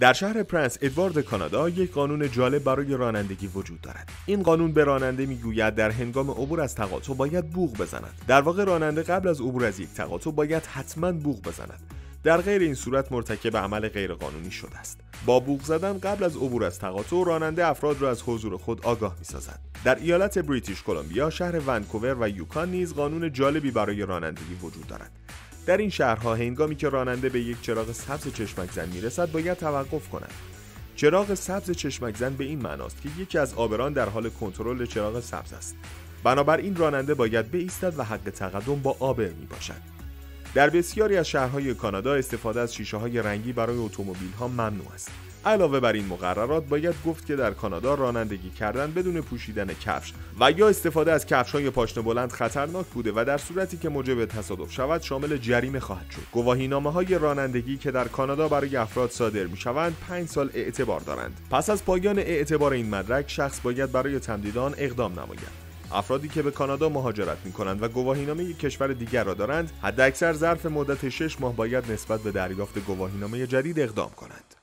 در شهر پرنس ادوارد کانادا یک قانون جالب برای رانندگی وجود دارد. این قانون به راننده می‌گوید در هنگام عبور از تقاطع باید بوغ بزند. در واقع راننده قبل از عبور از یک تقاطع باید حتما بوغ بزند. در غیر این صورت مرتکب عمل غیرقانونی شده است. با بوغ زدن قبل از عبور از تقاطع راننده افراد را از حضور خود آگاه می‌سازد. در ایالت بریتیش کلمبیا شهر ونکوور و یوکان نیز قانون جالبی برای رانندگی وجود دارد. در این شهرها هنگامی که راننده به یک چراغ سبز چشمک زن می‌رسد باید توقف کند. چراغ سبز چشمک زن به این معناست که یکی از آبران در حال کنترل چراغ سبز است. بنابراین راننده باید بایستد و حق تقدم با آبر می باشد در بسیاری از شهرهای کانادا استفاده از شیشه های رنگی برای اتومبیل ها ممنوع است. علاوه بر این مقررات باید گفت که در کانادا رانندگی کردن بدون پوشیدن کفش و یا استفاده از کفش های پاشنه بلند خطرناک بوده و در صورتی که موجب تصادف شود شامل جریمه خواهد شد. گواهینامه های رانندگی که در کانادا برای افراد صادر می شوند 5 سال اعتبار دارند. پس از پایان اعتبار این مدرک شخص باید برای تمدیدان اقدام نماید. افرادی که به کانادا مهاجرت می کنند و گواهینامه یک کشور دیگر را دارند حداکثر ظرف مدت 6 ماه باید نسبت به دریافت گواهینامه جدید اقدام کنند.